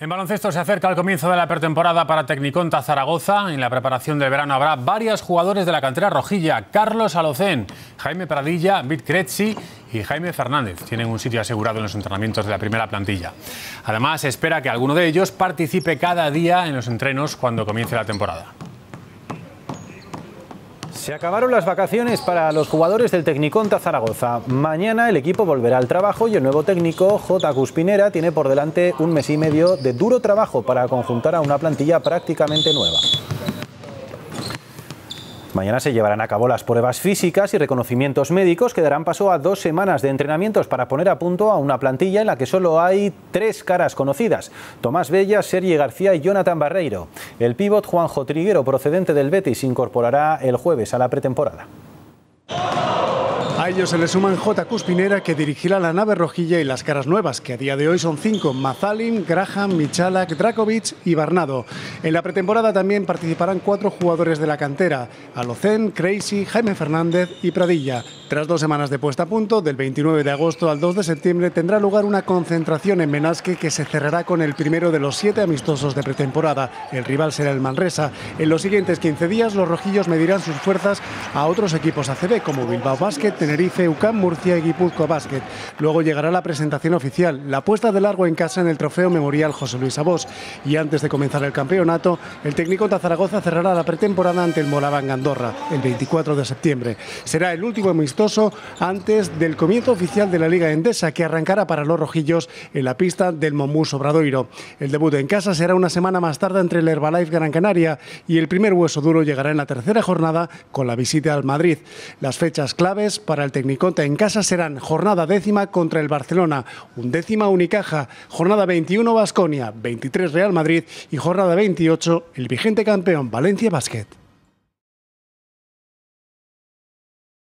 En baloncesto se acerca el comienzo de la pretemporada para Tecniconta Zaragoza. En la preparación del verano habrá varios jugadores de la cantera rojilla. Carlos Alocén, Jaime Pradilla, Bit Crezzi y Jaime Fernández tienen un sitio asegurado en los entrenamientos de la primera plantilla. Además, se espera que alguno de ellos participe cada día en los entrenos cuando comience la temporada. Se acabaron las vacaciones para los jugadores del Tecniconta Zaragoza. Mañana el equipo volverá al trabajo y el nuevo técnico, J. Cuspinera, tiene por delante un mes y medio de duro trabajo para conjuntar a una plantilla prácticamente nueva. Mañana se llevarán a cabo las pruebas físicas y reconocimientos médicos que darán paso a dos semanas de entrenamientos para poner a punto a una plantilla en la que solo hay tres caras conocidas, Tomás Bella, Sergi García y Jonathan Barreiro. El pívot Juanjo Triguero, procedente del Betis, incorporará el jueves a la pretemporada. A ellos se le suman J. Cuspinera, que dirigirá la nave rojilla y las caras nuevas, que a día de hoy son cinco: Mazalim, Graham, Michalak, Drakovic y Barnado. En la pretemporada también participarán cuatro jugadores de la cantera: Alocén, Crazy, Jaime Fernández y Pradilla. Tras dos semanas de puesta a punto, del 29 de agosto al 2 de septiembre, tendrá lugar una concentración en Menasque que se cerrará con el primero de los siete amistosos de pretemporada. El rival será el Manresa. En los siguientes 15 días, los rojillos medirán sus fuerzas a otros equipos ACB como Bilbao Basket, Tenerife, UCAM, Murcia y Guipúzcoa Basket. Luego llegará la presentación oficial, la puesta de largo en casa en el Trofeo Memorial José Luis Abos. Y antes de comenzar el campeonato, el técnico de Zaragoza cerrará la pretemporada ante el Moraván Andorra el 24 de septiembre. Será el último amistoso antes del comienzo oficial de la Liga Endesa que arrancará para los rojillos en la pista del Momús Obradoiro. El debut en casa será una semana más tarde entre el Herbalife Gran Canaria y el primer hueso duro llegará en la tercera jornada con la visita al Madrid. Las fechas claves para el Tecniconta en casa serán jornada décima contra el Barcelona, undécima Unicaja, jornada 21 Basconia, 23 Real Madrid y jornada 28 el vigente campeón Valencia Basket.